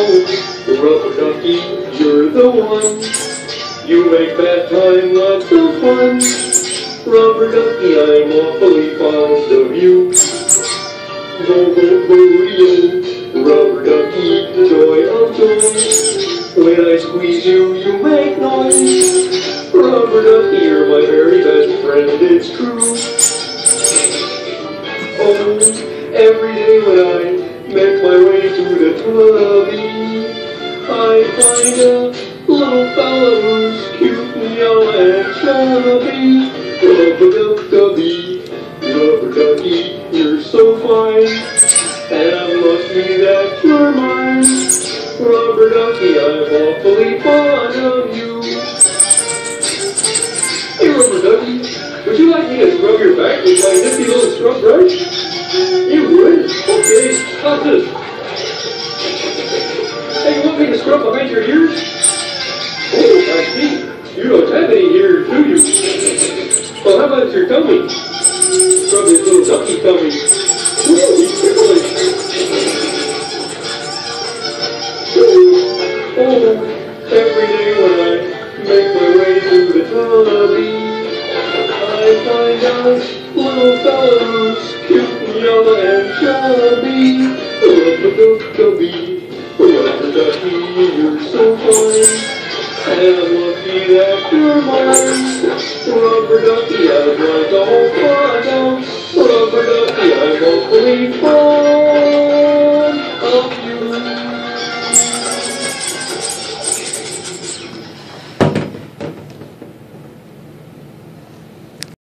Oh, rubber ducky, you're the one. You make that time lots of fun. Rubber ducky, I'm awfully fond of you. Go, rubber ducky, joy of joy. When I squeeze you, you make noise. Rubber ducky, you're my very best friend, it's true. Oh, every day when I make my way to the tubby, I find a little fellow who's cute and young and chubby. Rubber duck dubby, rubber ducky, you're so fine, and I'm lucky that you're mine. Rubber ducky, I'm awfully fond of you. Hey, rubber ducky, would you like me to scrub your back with my nifty little scrub brush? How's this? Hey, you want me to scrub behind your ears? Oh, I see. You don't have any ears, do you? Well, how about your tummy? Scrub your little ducky tummy. Ooh, he's ticklish. Oh, every day when I make my way to the tubby, I find a little fella who's cute and chubby. Rubber duck chubby, rubber ducky, you're so fine. And I'm lucky that you're mine. Rubber ducky, I'd like all fun. Rubber ducky, I'm awfully fond